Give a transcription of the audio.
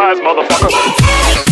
surprise, motherfucker.